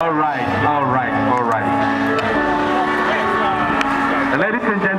All right, all right, all right. Ladies and gentlemen.